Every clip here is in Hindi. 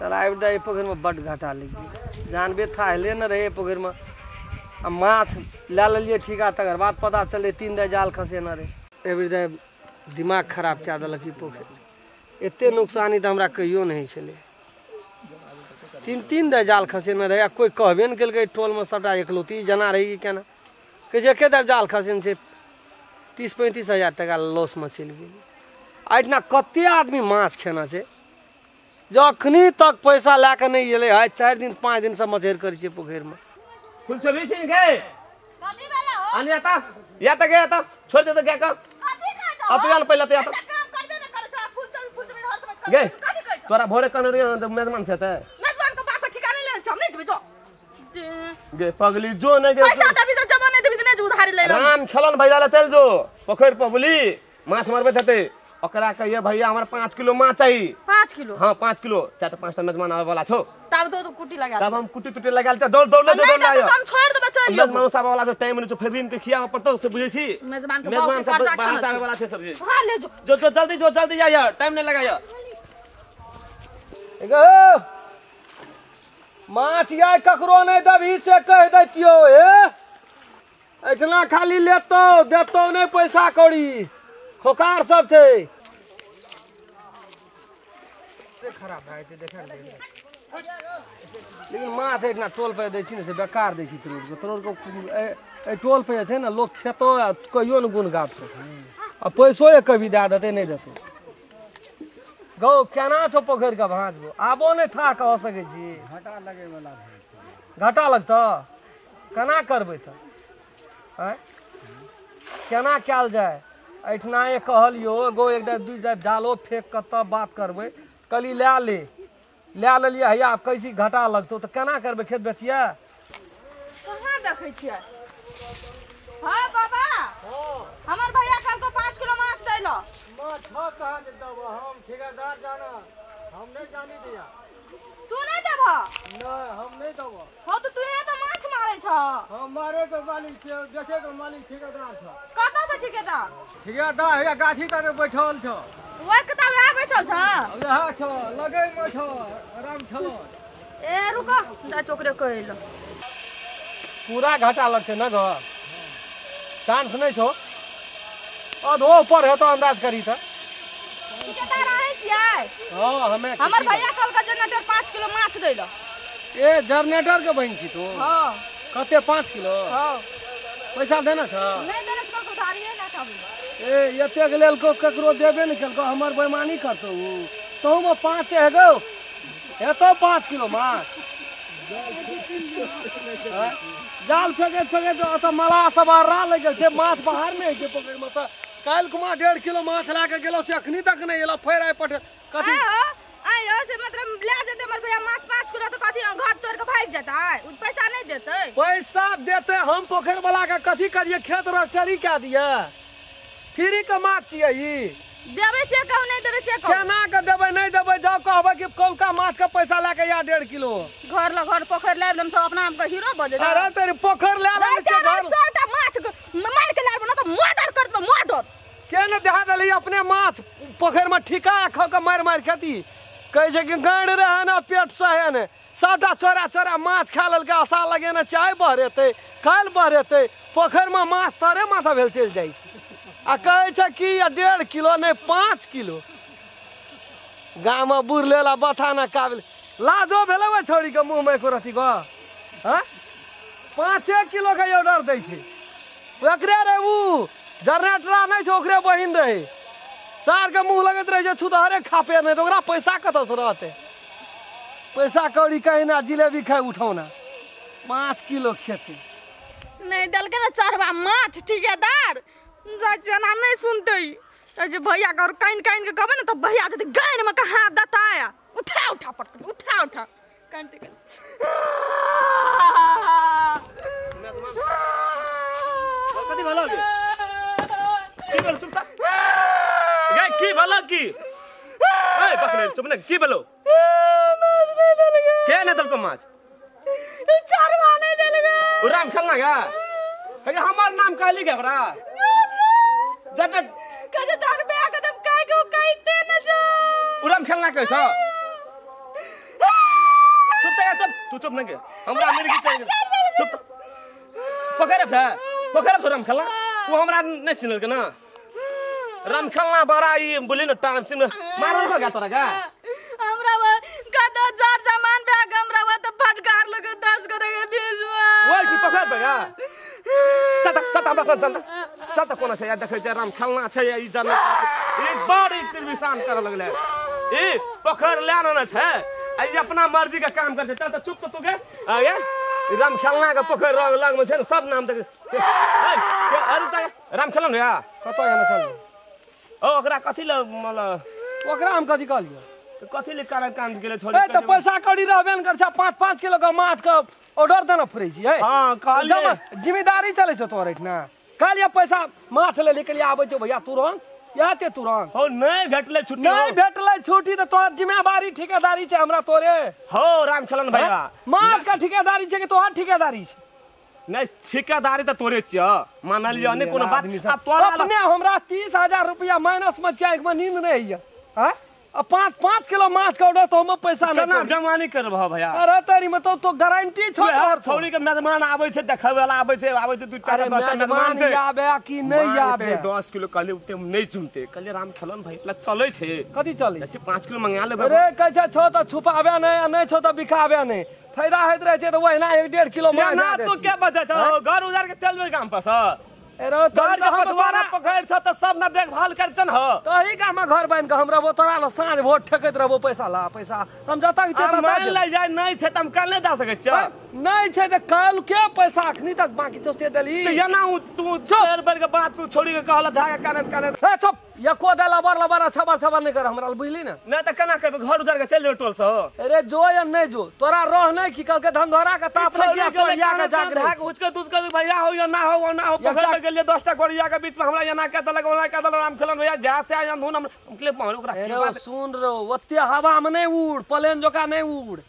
चल आबि दे पोखरि में बड घाटा लग। गई जानबे था हिले न रहे पोखरि में। आ माछ ला लेलिए ठीका, तकर बाद पता चले तीन दे जाल खसे न रहे। एबरी दे दिमाग खराब कए देलक पोखरि। एते नुकसानी तो हमरा कहियो नहीं तीन तीन दे जाल खसेने रहे कोई कहबे ने टोल में सबटा एकलौती जना रही कि केना। कहै एके दे जाल खसेने छै तीस पैंतीस हज़ार टका लॉस में चल गेल। एहिठिना कते आदमी माछ खेने छै। जखनी तक पैसा लए कऽ नहि एलै है चारि दिन पाँच दिनसँ मछेर करै छियै पोखरिमे। फुल छबी सिंह के? कथी भेला हो? आनी आता या तक या तक छोड़ दे तो क्या का अब यार पहले तो या करै गे कहै छ? तोरा भोरे कनरी मेजमान से ते मेजबान को बाप ठिकाने ले हम नहीं जेबै जो। गे पगली जो नहीं गे पैसा देबी तो जमा नहीं देबी तो नहीं जो उधारी ले लो राम खेलन भैया ला चल जो पोखर पर बोली माछ मारबे थते ओकरा कहिए भैया हमरा पाँच किलो माछ चाहिए पाँच किलो? हाँ पाँच किलो। चार पाँच मेजमान आवे वाला छो। तब तो तू कुटी लगा तब हम कुटी तुटी लगा लेते दौड़ दौड़ ले जो दौड़ ले तो हम छोड़ देबे चल लियो मेजमान साहब वाला जो टाइम मिनट फेर दिन के खिया पड़तो से बुझे छी। मेजबान के मेजमान सब बाहर आवे वाला छे। सब जी हाँ ले जो। जो जो जल्दी जो जल्दी जा यार टाइम नहीं लगा यार एगो माछ या ककरो नहि दबही से कहि दै छियौ हे एहिठिना खाली लेतौ देतौ नहि पैसा कौड़ी। खोकार सब छै। खराब भए जेतै देखा लेकिन माछ एहिठिना टोल पर दै छी ने से बेकार दै छी तरोड़ तरोड़ एहि टोल पर जे छै ने लोक खेतो कहियो ने गुण गाबतौ आ पैसो एक कभी दए देते नहीं देतौ। गौ केना छौ पोखरि के भाँज गो? आबो नहि था कह सकै छी। घाटा लगे वाला घाटा लगतौ? केना करबै तऽ? आँय? केना कयल जाय? एहिठिना एक कहलियो एगो एक दे दू जालो फेंक कऽ तब बात करबै। कली लए ले। लए लेलियै हैया आब कैसी घाटा लगतौ तऽ केना करबै खेत बेचिया? कहाँ देखै छियै? हाँ बाबा? हमर भैया कल को पाँच किलो माछ लो हम ठेकेदार जाना हम नहीं जानी दिया। तू नहीं देबह? नहीं हम नहीं देबो हो तो तू तो माछ मारै छ हमारे के मालिक देखे के मालिक ठेकेदार छ कतऽ से ठिकेदार? ठेकेदार हैया गाछी तर बैठल छ ओए कतऽ वएह बैसल छ यहाँ छ लगै में छ आराम छ ए रुको। जा चोकरे कहल पूरा घाटा लगते न ग चांस नहीं छो। अधो ऊपर है तो अंदाज करी था ठिकेदार हाँ? हमें हमर भैया कल का जनरेटर पाँच किलो माछ दै लो। ए जनरेटर के बहन छी तू। हाँ। कते पाँच किलो? हाँ। पैसा देना छ? नहीं देने तो उधारिये ना चाहू ए एतेक लेल को ककरो देबे नहीं केलको हमर बेईमानी करतो तहू में पाँच है गो। हेतो पाँच किलो माछ। हैं? जाल फेंकैत फेंकैत ओतऽ मलाह सब अर्रा लागि गेल छै माछ बाहर में छै पोखरिमे तऽ काल्हि कुमा डेढ़ किलो माछ लए कऽ गेलो से अखनी तक नहीं एलो फेर आइ पट कथी आय हो आय हो से मतलब ले जेते हमर भैया माछ पाँच किलो तो कथी घर तोड़ के भाग जेतै उ पैसा नहीं देतै। पैसा देते हम पोखरि वाला के कथी करिए? खेत रचरी कए दिए? फ्री के माछ छियै ई। देबै से कहू नहीं देबै से कहू। केना के देबै नहीं देबै? जाओ कहबै कि कौलका माछ के पैसा लए के या डेढ़ किलो। घर ल घर पोखरि लाबि लेम सब अपना आप के हीरो बजे अरे तेरी पोखरि लए ले के घर। माछ मार के लाबो ना तो मर्डर कर दो मर्डर। के ने देहा देली अपने माछ पोखर में ठिका खा के मार मार खेती कहै छै कि गाड़ रहे ने, पेट सहे ने सबटा चोरा चोरा माछ खा लेलकै, आशा लगेने चाय बहरेतै काल्हि पोखर में माछ तरे माथा भेल चलि छै। आ कहै कि डेढ़ किलो नहि, पाँच किलो। गाममे बुढ़ लेला बथा ना काबिल। लाजो भेलै ओहि छोड़ीके मुँहमे एको रति गो हाँ? पाँचे किलो के ऑर्डर दै छै। रे जनरेटरा नहीं छै ओकरे बहिन रहे। सार के मुँह लगैत रहे छै छुतहरे खापे नहीं तो ओकरा पैसा कतऽ से रहते? पैसा कौड़ी कहीं ना जिलेबी खाए उठौना पाँच किलो खेती। नहीं देलकै ना चढ़वा माछ ठिकेदार। जना नहीं सुनते तो जे भैया का और काइन काइन के कहबे ना तो भैया जते गाइन में कहा दताया। उठा उठा पटक उठा उठा। कानते कथी भलो गे की भेल चुप था गे की भलो की ए पकड़े चुप ने की भेलो के ने तलको माछ चढ़वा नहीं देलकै उराम खेलना गा हे हमार नाम कहली गे बरा जट कजे तार बे आके तब काय को कहते न जो उराम खेलना कैसा तू चुप नहीं के हमरा मिर्गी चाहिए चुप तो पकड़ था पकड़ तो राम खेलना वो हमरा नहीं चिनल के ना राम खेलना बड़ा ई बोली ना टाइम से मारल का तोरा का हमरा कदा जार सामान बैग हमरा वो तो फटकार लगे दस करेगा भेजवा ओए ठीक पकड़ बेगा चता चता हमरा सन चता कोना छै देखै छै राम खेलना छै ई जाने ई बड़ टेलीविज़न कर लगले ई पकड़ ले ना छै आ ई अपना मर्ज़ी का काम करते चल त चुप तो तू के आगे ई राम खेलना का पकड़ रंग लग में छै न सब नाम देख ए के अरे त राम खेलन या कतऽ एना चल ओ ओकरा कथि ल मतलब ओकरा हम कथी कहलियै कथि ले कारण काम गेले छोड़ी ए तऽ पैसा कौड़ी रहबे ने कर पाँच पाँच किलो का माछ के ऑर्डर देना पड़ै छै हाँ कहलिए ज़िम्मेदारी चलै छौ तोहर एहिठिना कहलिए पैसा माछ ले लेके आबै छौ भैया तुरंत इएह ते तुरंत? हो नहीं भेटले छुट्टी नहीं भेटले छुट्टी तो तोहर जिम्मेवारी ठेकेदारी छै हमरा तोरे। हो रामखेलन भैया। माछ का ठेकेदारी छै कि तोहर ठेकेदारी छै? नहीं ठेकेदारी तो तोरे छिय मान लियो ने कोनो बात अब तोरा अपने हमरा तीस हज़ार रुपया माइनस में चाहे में नींद नहीं है हाँ? पाँच पाँच किलो माछ का ऑर्डर तो हम पैसा केना नहीं करी। करब भैया। अरे तेरी में तो गारंटी छो छौरी के मेहमान आबै छै देखै वाला आबै छै आबै छै दू चार टा मेहमान छै। आबे कि नहीं आबे 10 किलो कहले उते नहीं चुनते। कहले राम खेलन भाई ला चलै छै। कथी चली अच्छे 5 किलो मंगा लेबै अरे कहै छै छो तो छुपाबे नहीं नहीं छो तो बिकाबे नहीं। फ़ायदा होइत रहे छै तो एक डेढ़ किलो या माछ ना तू। क्या बचे छ घर उजार के चल जेबै काम पर से। के पछवाड़ा छ त सब ना देखभाल कर छन ह। तही का हम घर बन के हम रहबो तोरा ल साँझ वोट ठकैत रहबो पैसा ला पैसा। हम जतक छै अब मान ले जाय नहीं छै त हम कल नहीं दा सकै छ कल के पैसा अखनी तक बाकी छौ से देली तो तू चोर बर के बात तू छोड़ी के कहला धागा कानत कानत ए चुप। एको दे लबर लबर छबर छबर नहीं कर हमरा बुझली ना। नहीं तो केना करबै? घर उजार के चल जेबै टोल से हो अरे जो या नहीं जो तोरा रह नहीं कि कल के धंधोरा के ताप लग गया कोरिया के जाग रहे। उसके दूध के भैया हो या ना हो ना हो या जा- में गेलिए दस टा गोरिया के बीच में हमरा यहाँ कह देलक ओना कह देलक राम खेलन भैया जहाँ से आया धुन हम निकले पहुँच ओकरा अरे के बाद सुन रो ओते हवा में नहीं उड़ प्लेन जोका नहीं उड़।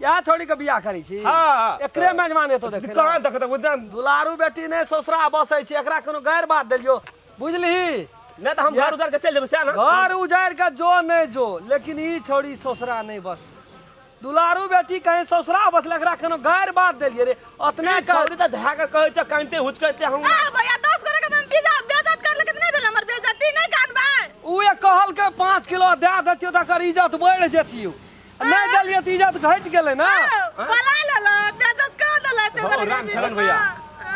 या छोड़ी के बियाह करी छी? हाँ। एकरे मेजबान एतो देखे कहाँ देख देख उधर दुलारू बेटी ने ससुरा बसै छै एकरा कोनो गैर बात देलियो। बुझली नहीं तो हम घर उधर के चल जेबै से ना? घर उजाड़ के जो नहीं जो लेकिन ई छोड़ी ससुरा नहीं बस। दुलारू बेटी कहीं ससुरा बसले एकरा कोनो गैर बात देलिए रे। अतने कर छोड़ी तो धागा कहै छ कानते हुचकते हम। आ भैया दस करे के हम पिज्जा बेइज्जत कर लेकिन नहीं भेल हमर बेइज्जती नहीं काटबे उहे कहल के पाँच किलो दे देतियो त एकर इज़्ज़त बढ़ जतियो। नहीं देलिए त इज़्ज़त घट गेलै ना? बला ले लो बेइज्जत कर देले ते राम भैया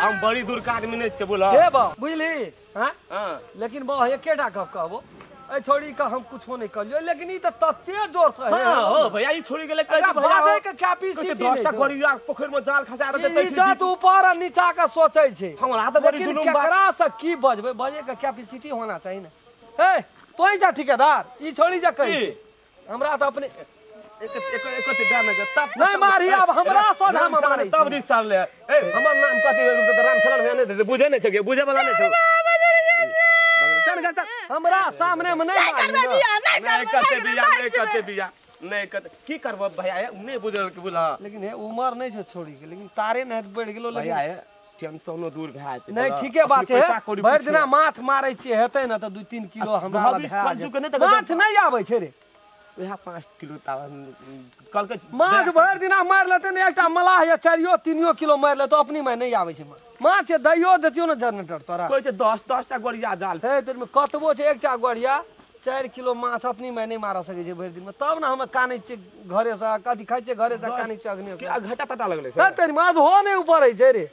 हम बड़ी दूर का आदमी नहीं छै बोला हे बा बुझली? हाँ? हाँ। लेकिन बा एकेटा गप कहबो? ए छोड़ी का हम कुछो नहीं कहलियो। लेकिन ई त तते ज़ोर से है हाँ हो भैया ई छोड़ी गेले कहै भैया बाजै के कैपेसिटी कहै छै नहीं दस टा छै। पोखर में जाल खसा रहते इज़्ज़त ऊपर आ नीचा का सोचै छै। हमरा तऽ बड़ी लेकिन जुलुम बात- केकरा से की बजबै? बजे के कैपेसिटी होना चाहिए ना। ए तोही जा ठेकेदार ई छोड़ी जा कही? हमरा तो अपने एक एक एक एक ध्यान में तब नहीं मारी, अब हमरा सोझा में मारै तब छै। ले ए हमर नाम कथि है राम खेलन भैया नहीं बुझे नहीं छै बुझे वाला नहीं छै हमरा सामने में नहीं नहीं करबे ना। बिया नहीं नहीं करबे करते बिया नहीं करते बिया नहीं करते की करबो भैया ए, बुझल के बुला लेकिन हे उमर नहीं छै छोड़ी के लेकिन तारे नहीं बढ़ गेलो भैया टेंशनो दूर भए जेतै नहीं बोला। ठीके बात छै भरि दिना माछ मारै छियै हेतै ना तऽ दू तीन किलो हमरा लग भए नहीं जेतै। माछ नहीं आबै छै रे वएह पाँच किलो तावा कल माछ भरि दिना मारि लेतै ने एकटा मलाह या चारियो तीनियो किलो मारि लेतौ अपनी में नहीं आबै छै माछ दैयो देतियो ने जनरेटर तोरा। कोई छै दस दस टा गोरिया जाल। हे तेरे में कतबो छै एकटा गोड़िया चारि किलो माछ अपनी में नहीं मार सकै छै भरि दिन में। तब ने हम कानै छियै घरे से कथी खाइ छियै घरे से कानै छियै अग्नि कि घटा तटा लगले तेरी माछ हो नहीं ऊपर है छै रे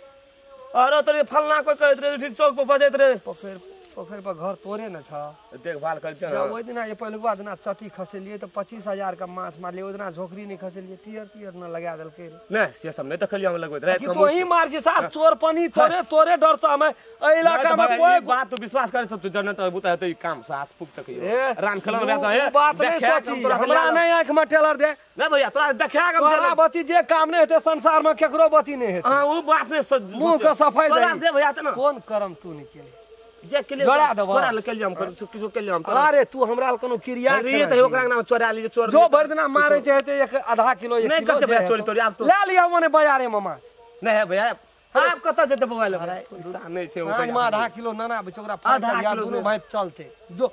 अरे तोरे फलना कोई कहैत रहे चौक पर बजैत रहे पोखरि पोखरि पर घर तोरे न छ। देखभाल कर ओहि दिना ये पहिलुका दिना चट्टी खसेलिए तो पच्चीस हज़ार का माछ मारलिए ओहि दिना झोकरी नहीं खसेलिए टियर टियर न लगा देलकै नहीं से सब नहीं देखलिए हम लगबैत रहे कि तो ही मार छै साथ चोर पनी तोरे तोरे डर हमें। एहि इलाका में कोई बात तो विश्वास करे सब तो बुता हेतै काम सास फुक तक राम है। बात नहीं सोची हमरा नहीं आँख में टेलर दे। नहीं भैया तोरा देखा के तोरा बती जे काम नहीं हेतै संसार में केकरो बती नहीं हेतै। हाँ बात मुँह के सफ़ाई तोरा से भैया त ना। कोन करम तू नहीं केले जे के लिए जोड़ा देबो। तोरा ले केलिए हम कर किछो केलिए हम अरे तू हमरा ल कोनो क्रिया अरे तो ओकरा नाम चोरा लीजे चोर जो भरदना मारे छै त एक आधा किलो एक नहीं किलो करते जे भैया चोरी तोरी, आब तो- ले लियो मने बाजारे में माछ। नहीं है भैया आप कत जेते मोबाइल पैसा सामने छै ओकरा आधा किलो नाना बेच फाड़ के या किलो भाई चलते। जो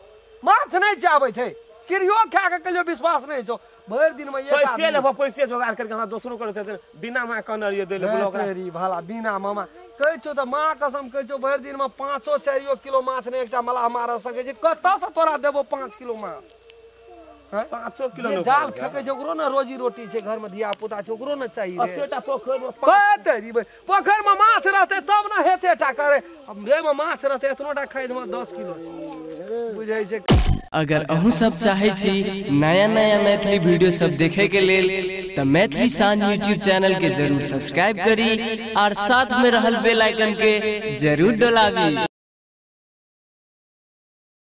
माछ नहीं चाहबै छै किरियो खा के कहियो विश्वास नहीं छौ। भरि दिन में एक पैसे लेबो पैसे जोगाड़ करके हमरा दोसरो करे छथिन। बिना माँ कनर ये देले बोलो ओकरा तेरी भला बिना मामा। कहै छौ तऽ माँ कसम कहै छौ भरि दिन में पाँचो चारियो किलो माछ ने एकटा मलाह मार सकै छै। कतऽ से तोरा देबो पाँच किलो माछ? पाँचो किलो जाल फेंकै छै ओकरो ने रोजी रोटी छै घर में धिया पुता छै ओकरो ने चाहिए पोखरि में माछ रहते तब ना हेते टा करे। रे में माछ रहते इतनो टा खरीद में दस किलो छै। बुझै छै। अगर अहू सब चाहे छी नया नया मैथिली वीडियो सब देखे के लेल तो मैथिली शान यूट्यूब चैनल के ज़रूर सब्सक्राइब करी और साथ में रहल बेल आइकन के ज़रूर डलाबी